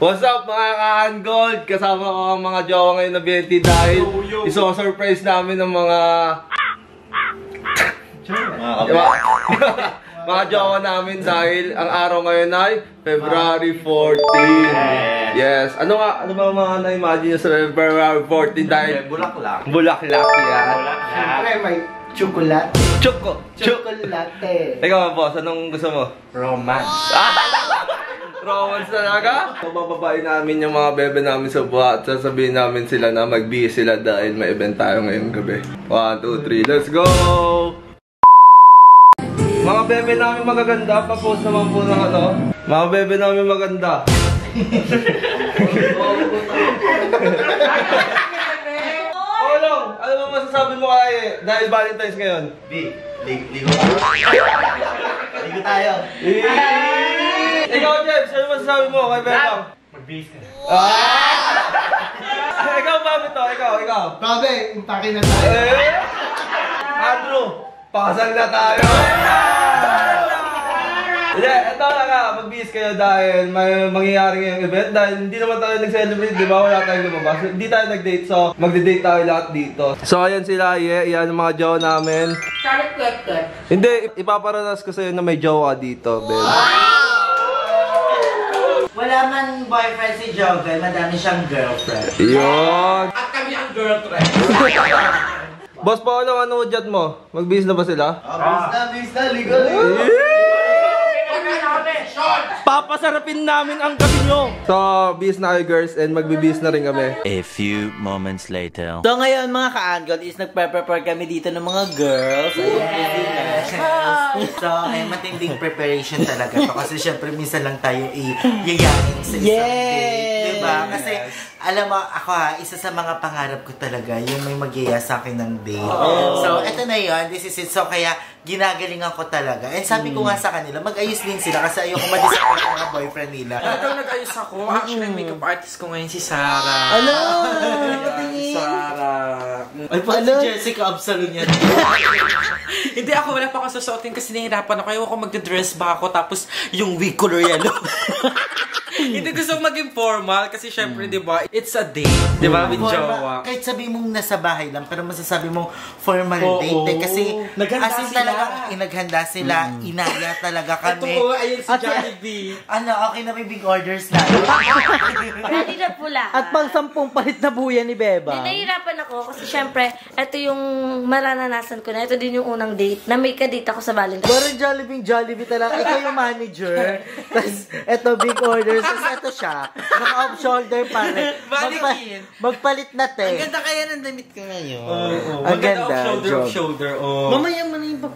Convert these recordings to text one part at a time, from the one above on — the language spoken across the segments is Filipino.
What's up mga kaan gold? Kasama ko ang mga jowa ngayon na BNT dahil iso-surprise namin ng mga mga, mga jowa namin dahil ang araw ngayon ay February 14. Yes. Ano nga, ano ba mga na-imagine nyo sa February 14 dahil Bulaklak. bulaklak yan. Siyempre may chocolate. Choco. Choco. Chocolate. Ikaw boss, anong gusto mo? Romance. Romance talaga? Pabababain namin yung mga bebe namin sa buhat. Sasabihin namin sila na mag-BS sila dahil may event tayo ngayong gabi. 1, 2, 3, let's go! Mga bebe namin magaganda, pa-post naman po ng ano. Mga bebe namin maganda. Olong, ano ba masasabi mo kay dahil Valentine's ngayon? Di, lig ligo tayo. ligo tayo. Ikaw, Jeff, ano masasabi mo kay Bebang? Mag-base ka. Ah! ikaw, Bobby to, ikaw, ikaw. Babe, impake na tayo. Eh! Andrew, pakasal na tayo! Hindi, ito na nga, mag-bis kayo dahil may mangyayari ngayong event dahil hindi naman tayo nag-celebrate, di ba? Wala tayong lumabas. Hindi tayo nag-date, so magde-date tayo lahat dito. So, ayan sila, yeah, yan ang mga jowa namin. Charlotte Kwek. Hindi, ipaparanas ko sa'yo na may jowa dito, Ben. Wala man boyfriend si Jovel, madami siyang girlfriend. Yun! At kami ang girlfriend. Boss Paolo, ano udyat mo? Mag-bis na ba sila? Ah, bis na, bis na, ligo, ligo. Papasarapin namin ang gabi nyo! So, bis na kayo girls and magbibis na rin kami. A few moments later. So ngayon mga ka-angle is nagpe-prepare kami dito ng mga girls. Yes! so ay matinding preparation talaga to kasi syempre minsan lang tayo i-yayain sa isang date. Diba? Kasi alam mo, ako ha, isa sa mga pangarap ko talaga yung may magyaya sa akin ng date. So eto na yon this is it. So kaya ginagalingan ko talaga. And sabi ko nga sa kanila, mag-ayos din sila kasi ayoko ma-disappoint ang mga boyfriend nila. Talagang nag-ayos ako. Actually, ang makeup artist ko ngayon si Sarah. Ano? Si Sarah. Ay, pa si Jessica Absalon yan. Hindi ako, wala pa ako susuotin kasi nahihirapan ako. Ayoko magde-dress ba ako tapos yung wig color yellow. Hindi gusto ko maging formal kasi syempre, di ba, it's a date, di ba, with Formal- jowa. Kahit sabi mong nasa bahay lang, pero masasabi mong formal Oo. date. eh. Kasi, Naghanda as in sila. talaga, inaghanda sila, inaya talaga kami. Ito, ayun si At- Jollibee. Ano, okay na may big orders na. Ready na po lahat. At pang sampung palit na buya ni Beba. Hindi, nahihirapan ako kasi syempre, ito yung maranasan ko na. Ito din yung unang date na may kadate ako sa Valentine's. Parang Jollibee, Jollibee talaga. Ikaw yung manager. Tapos, eto, big orders. Tapos, eto siya. Naka-off shoulder pa rin. Mannequin. magpalit na, te. Ang ganda kaya ng damit ko ngayon. Ang ganda, Off shoulder, off shoulder, oh. Mamaya mo na yung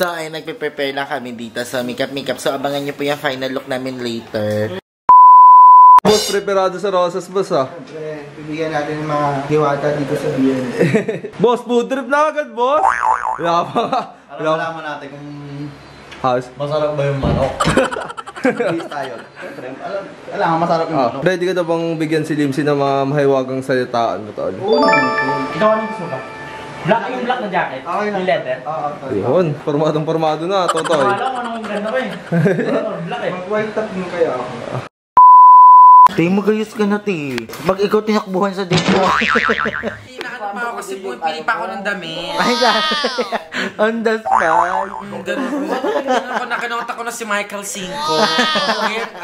so, ay nagpe-prepare lang kami dito sa makeup makeup. So, abangan niyo po yung final look namin later. Boss, preparado sa rosas, boss ah. Siyempre, bibigyan natin ng mga diwata dito sa BN. boss, food trip na agad, boss! Wala pa ka malaman natin kung House. masarap ba yung manok. Bis tayo. Siyempre, alam, alam, masarap yung Ah, manok. ready ka na bang bigyan si Limsi ng mga mahiwagang salitaan mo, tol? Oo naman. Ikaw anong gusto? Black yung black na jacket? Okay lang. Yung leather? Oo, okay. Yun, formadong formado na, totoy. Akala ko anong ganda ko eh. Ano, black eh. Mag-white top mo kaya ako. Te, magayos ka na, te. Pag ikaw tinakbuhan sa date mo. Pa ako kasi pumipili pa ako ng damit. Ay, on the spot. Ganun. Ganun ako, nakinota ko na si Michael Cinco.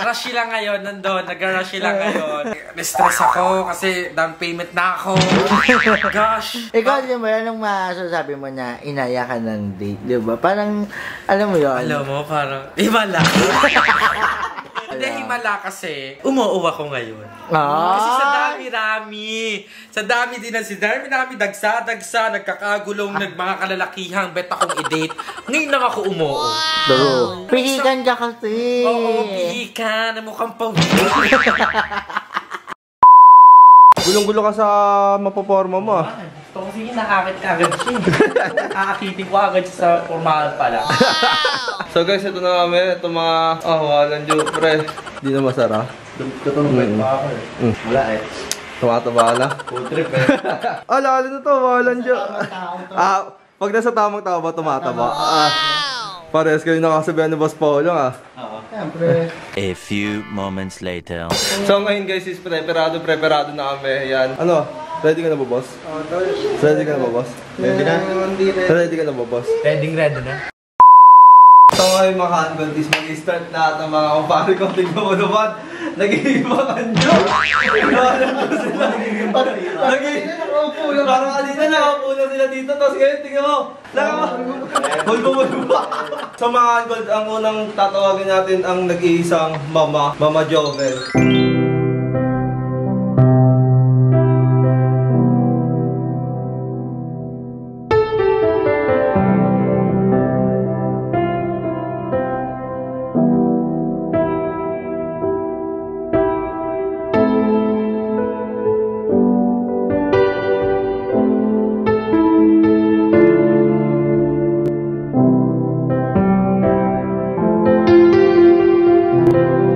Rush lang ngayon, nandun. Nag-rush lang ngayon. Na-stress ako kasi down payment na ako. Gosh. Ikaw, di ba, anong masasabi mo na inaya ka ng date, di ba? Parang, alam mo yun. Alam mo, parang, himala. Hindi, himala kasi, umuuwa ko ngayon. Ah. Kasi sa dami-rami. Sa dami din na si dami-rami, dagsa-dagsa, nagkakagulong, nag mga kalalakihang, bet akong i-date. Ngayon lang ako umuo. True. Pihikan ka kasi. Oo, pihikan, mukhang pawid. Gulong-gulo ka sa mapoporma mo ah. Ko sige nakakit ka agad siya eh. Aakitin ko agad siya sa formal pala. So guys, ito na kami. Ito mga awalan dyo, pre. Di na masara. Tutunog Mm. pa ako eh. Mm. Wala eh. Tumataba na. Food trip eh. ah, lalo na to, awalan dyo. Ah, pag nasa tamang tao ba, tumataba. Ah, Pares kayo nakasabihan ni Boss Paolo ah. Siyempre. A few moments later. So ngayon guys is preparado, preparado na kami. Yan. Ano? Ready ka na ba, boss? Oh, tol. Ready ka na ba, boss? Ready na? Hindi rin. Ready ka na ba, boss? Ready, ready na. So ngayon mga is mag-start na at ang mga kumpare ko tingnan mo naman. Nag-iibangan nyo. Sila. Nag-iibangan. Parang kanina nakaupo na sila dito. Tapos ngayon tingnan mo. Nakaka... Hulbo hulbo. So mga handgun, ang unang tatawagin natin ang nag-iisang mama. Mama Jovel. Ito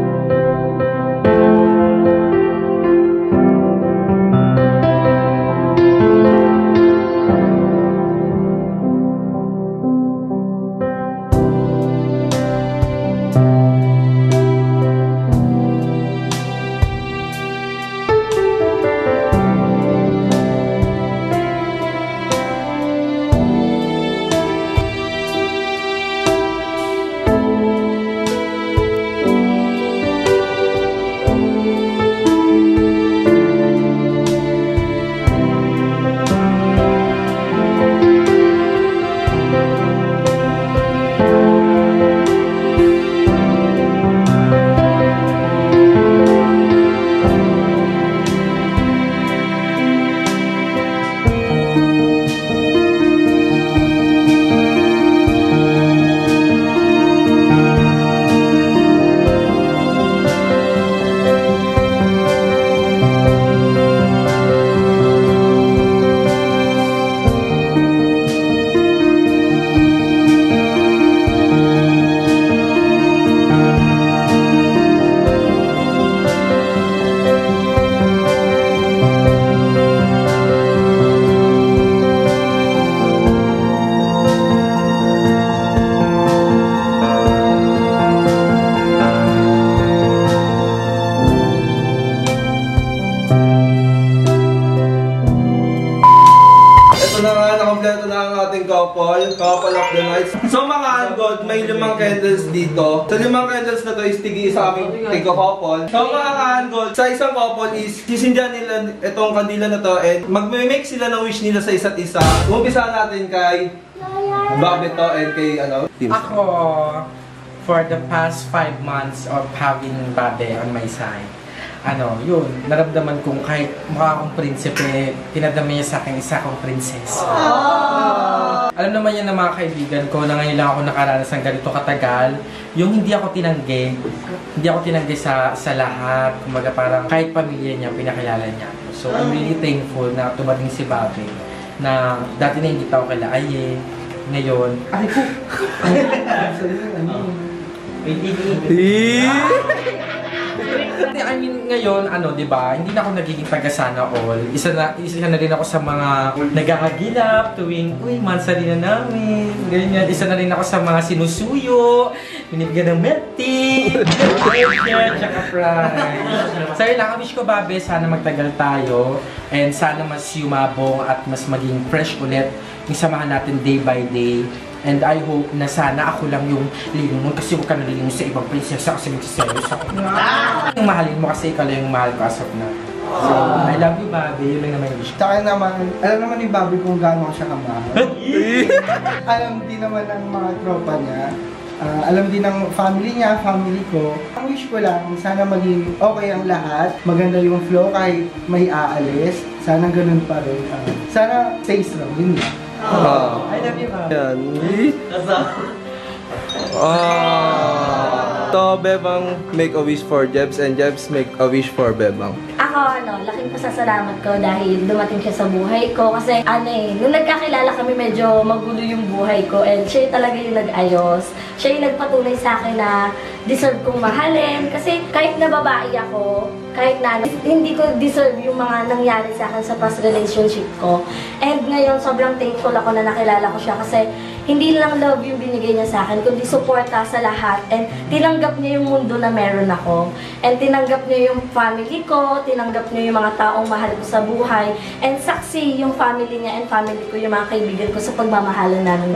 the night. So mga handgold, may limang candles dito. Sa limang candles na to is tigi sa aming tigo couple. So mga handgold, sa isang couple is sisindihan nila itong kandila na to and magme-make sila ng wish nila sa isa't isa. Umpisa natin kay Bobby to and kay ano. Ako, for the past five months of having Babe on my side, ano, yun, naramdaman kong kahit mukha akong prinsipe, pinadama niya sa akin isa akong princess. Alam naman yan ng mga kaibigan ko na ngayon lang ako nakaranas ng ganito katagal. Yung hindi ako tinanggi, hindi ako tinanggi sa, sa lahat. Kumaga parang kahit pamilya niya, pinakilala niya. So I'm really thankful na tumating si Bobby na dati na hindi pa ako kila Aye. Ngayon, ay ko! I mean, ngayon, ano, di ba, hindi na ako nagiging taga-sana all. Isa na, isa na rin ako sa mga nagkakagilap tuwing, uy, mansari na namin. Ganyan, isa na rin ako sa mga sinusuyo, binibigyan ng milk tea, tsaka fries. So, lang, ang wish ko, Babe, sana magtagal tayo and sana mas yumabong at mas maging fresh ulit yung samahan natin day by day. And I hope na sana ako lang yung lilingon kasi huwag ka nalilingon sa ibang prinsesa kasi magsiselos ako. Yung mahalin mo kasi ikaw lang yung mahal ko as of now. So, I love you, Bobby. Yun lang naman yung wish ko. Tsaka naman, alam naman ni Bobby kung gaano ko siya kamahal. alam din naman ng mga tropa niya. Ah, alam din ng family niya, family ko. Ang wish ko lang, sana maging okay ang lahat. Maganda yung flow kahit may aalis. Sana ganun pa rin. Ah, sana stay strong. Yun lang. Ah. I love you, Bobby. Yan. Ah. To Bebang make a wish for Jebs and Jebs make a wish for Bebang. Ako, ano, laking pasasalamat ko dahil dumating siya sa buhay ko. Kasi, ano eh, nung nagkakilala kami, medyo magulo yung buhay ko. And siya talaga yung nag-ayos. Siya yung nagpatunay sa akin na deserve kong mahalin. Kasi kahit na babae ako, kahit na hindi ko deserve yung mga nangyari sa akin sa past relationship ko. And ngayon, sobrang thankful ako na nakilala ko siya kasi hindi lang love yung binigay niya sa akin, kundi suporta sa lahat. And tinanggap niya yung mundo na meron ako. And tinanggap niya yung family ko, tinanggap niya yung mga taong mahal ko sa buhay. And saksi yung family niya and family ko, yung mga kaibigan ko sa pagmamahalan namin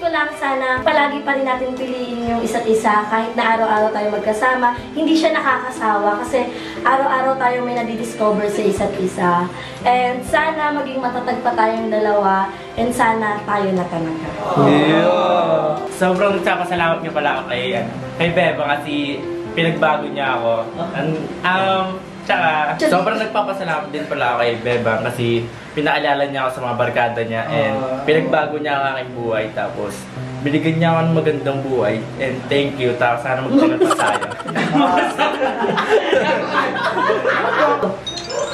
ko lang sana, palagi pa rin natin piliin yung isa't isa kahit na araw-araw tayo magkasama. Hindi siya nakakasawa kasi araw-araw tayo may nadidiscover sa isa't isa. And sana maging matatag pa tayong dalawa and sana tayo na talaga. Yeah. Sobrang nagpapasalamat niyo pala kay, kay Beba kasi pinagbago niya ako. An- Um, tsaka, sobrang nagpapasalamat din pala ako kay Beba kasi pinaalala niya ako sa mga barkada niya and pinagbago niya ang aking buhay tapos binigyan niya ako ng magandang buhay and thank you tapos sana magtagal pa tayo.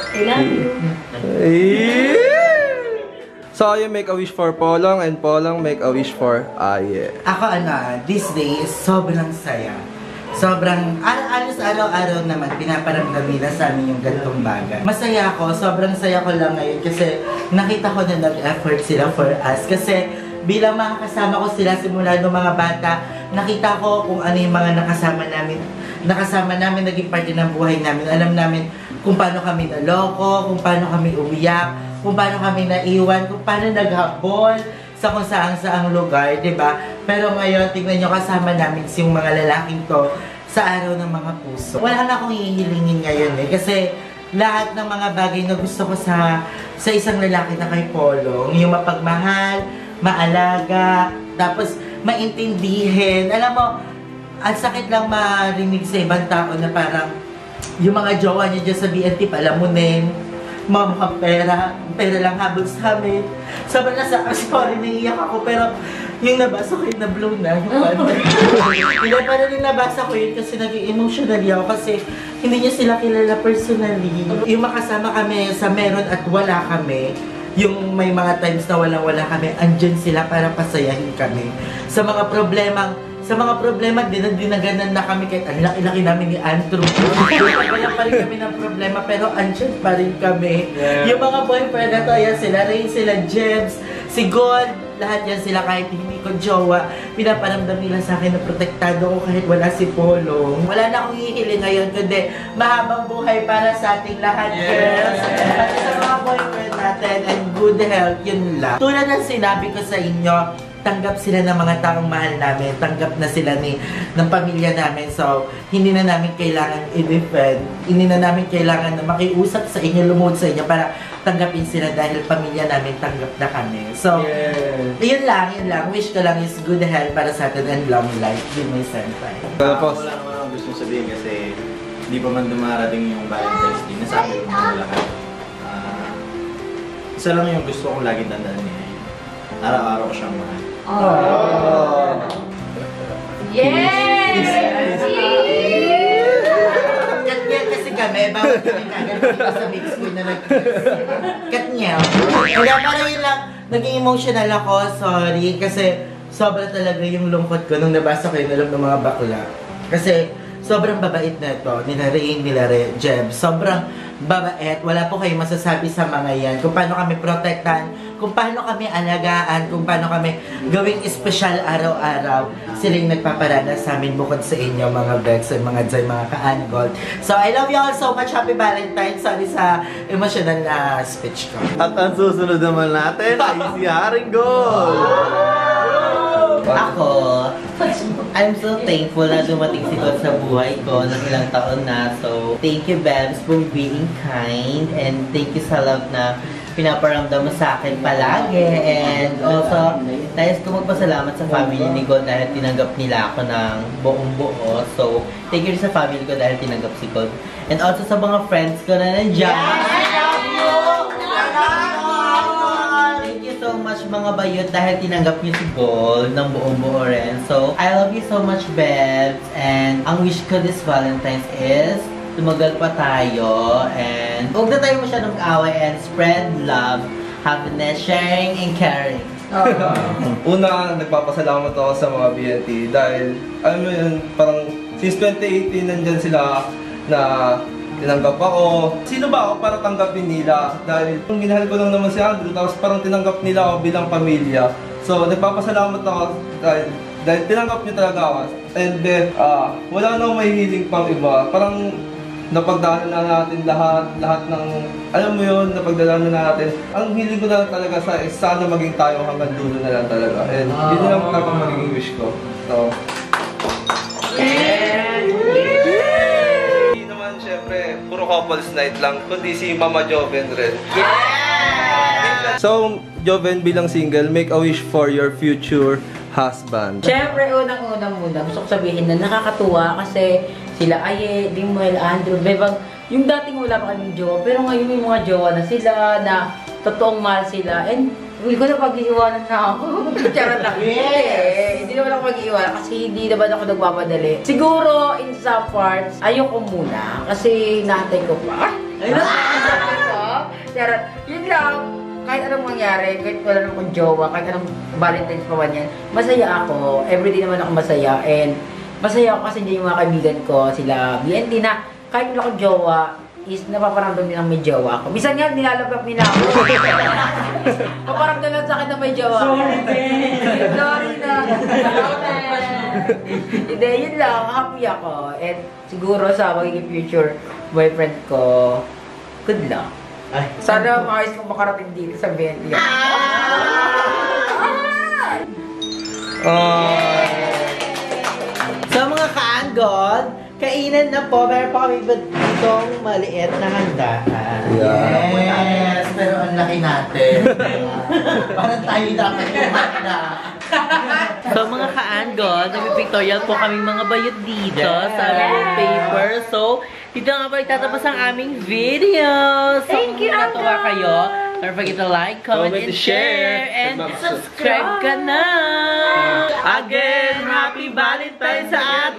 I love you. So, you make a wish for Polong and Polong make a wish for Aye. Ako ano, these days, sobrang saya. Sobrang, al- alos araw-araw naman, pinaparamdam nila sa amin yung ganitong bagay. Masaya ako, sobrang saya ko lang ngayon kasi nakita ko na nag-effort sila for us. Kasi bilang mga kasama ko sila simula nung mga bata, nakita ko kung ano yung mga nakasama namin. Nakasama namin, naging parte ng buhay namin. Alam namin kung paano kami naloko, kung paano kami umiyak, kung paano kami naiwan, kung paano naghabol sa kung saan saang lugar, ba? Pero ngayon, tingnan nyo kasama namin yung mga lalaking to sa araw ng mga puso. Wala na akong hihilingin ngayon eh, kasi lahat ng mga bagay na gusto ko sa sa isang lalaki na kay Polong, yung mapagmahal, maalaga, tapos maintindihin. Alam mo, ang sakit lang marinig sa ibang tao na parang yung mga jowa niya dyan sa BNT, palamunin, mga mukhang pera, pera lang habol sa amin. Sabi na sa sorry, naiiyak ako, pero yung nabasa ko yun, na-blow na. Yung paano. Hindi, parang yung nabasa ko yun kasi naging emotionally ako kasi hindi niya sila kilala personally. Yung makasama kami sa meron at wala kami, yung may mga times na walang-wala kami, andyan sila para pasayahin kami. Sa mga problemang sa mga problema, din dinaganan na kami kahit ang laki-laki namin ni Andrew. Kaya pa rin kami ng problema, pero andyan pa rin kami. Yung mga boyfriend na to, yan sila Rain, sila Jems, si Gold, lahat yan sila kahit hindi ko jowa. Pinaparamdam nila sa akin na protektado ko kahit wala si Polo. Wala na akong hihiling ngayon, kundi mahabang buhay para sa ating lahat, girls. At sa mga boyfriend natin, and good health, yun lang. Tulad ng sinabi ko sa inyo, tanggap sila ng mga taong mahal namin, tanggap na sila ni ng pamilya namin. So, hindi na namin kailangan i-defend, hindi na namin kailangan na makiusap sa inyo, lumuhod sa inyo para tanggapin sila dahil pamilya namin tanggap na kami. So, yun lang, yun lang. Wish ko lang is good health para sa atin and long life. Give me senpai. Tapos, Wala naman akong gusto sabihin kasi hindi pa man dumarating yung Valentine's Day. Nasabi ko na lahat. Ah, isa lang yung gusto kong laging tandaan niya. Araw-araw ko siyang mahal. Yes! Katniel kasi kami, bawal kami kagad dito sa mix food na nag Katniel. Kaya parang yun lang, naging emotional ako, sorry, kasi sobra talaga yung lungkot ko nung nabasa ko yung alam ng mga bakla. Kasi sobrang babait na ito, nila Rain, nila Re, Jeb. Sobrang babait, wala po kayong masasabi sa mga yan. Kung paano kami protektan, kung paano kami alagaan, kung paano kami gawing espesyal araw-araw. Sila yung nagpaparana sa amin bukod sa inyo, mga Bex mga Jai, mga ka-Angold. So, I love you all so much. Happy Valentine's. Sorry sa emotional na speech ko. At ang susunod naman natin ay si Haring Gold! Ako, I'm so thankful na dumating si God sa buhay ko ng ilang taon na. So, thank you, Babs, for being kind. And thank you sa love na pinaparamdam mo sa akin palagi. And also, nais ko magpasalamat sa family ni God dahil tinanggap nila ako ng buong buo. So, thank you sa family ko dahil tinanggap si God. And also sa mga friends ko na nandiyan. Thank much mga bayot dahil tinanggap niyo si Gold ng buong buo rin. So, I love you so much, Bebs. And ang wish ko this Valentine's is tumagal pa tayo and huwag na tayo masyadong away and spread love, happiness, sharing, and caring. Una, nagpapasalamat ako sa mga BNT dahil, alam mo yun, parang since 2018 nandyan sila na tinanggap ako. Sino ba ako para tanggapin nila? Dahil kung minahal ko lang naman si Andrew, tapos parang tinanggap nila ako bilang pamilya. So, nagpapasalamat ako dahil, dahil tinanggap niyo talaga ako. And then, ah, wala na akong mahihiling pang iba. Parang napagdaanan na natin lahat, lahat ng, alam mo yun, napagdaanan na natin. Ang hiling ko na lang talaga sa is sana maging tayo hanggang dulo na lang talaga. And yun na lang talaga magiging wish ko. So, hindi puro couples night lang, kundi si Mama Joven rin. So, Joven bilang single, make a wish for your future husband. Siyempre, unang-unang muna, gusto ko sabihin na nakakatuwa kasi sila Aye, Dimuel, Andrew, Bebang, yung dating wala pa kaming jowa, pero ngayon yung mga jowa na sila, na totoong mahal sila, and hindi ko na pag-iiwanan na ako. Charot lang. Yes! Hindi naman ako mag-iiwanan kasi hindi naman ako nagmamadali. Siguro, in some parts, ayoko muna kasi natin ko pa. Ayun na! Charot. Yun lang kahit anong mangyari, kahit wala naman akong jowa, kahit anong Valentine's pa man yan, masaya ako. Everyday naman ako masaya. And masaya ako kasi hindi yung mga kaibigan ko, sila BNT na kahit wala akong jowa, is napaparamdam nilang may jowa ako. Minsan nga, nilalabak nila ako. Paparamdam lang sa akin na may jowa ako. Sorry na. Hindi, yun lang. Happy ako. And siguro sa magiging future boyfriend ko, good luck. Ay, Sana maayos kong makarating dito sa BNT. Ah, Sa mga kaanggol, kainan na po. Meron pa kami ditong maliit na handaan. Ang laki natin. Parang tayo dapat yung handa. So mga kaanggol, nagpipictorial po kami mga bayot dito sa aming paper. So, dito nga po itatapos ang aming video. So, Thank you, kung natuwa Angel. kayo, don't forget to like, comment, Comment, and share, and subscribe ka na! Again, happy Valentine's sa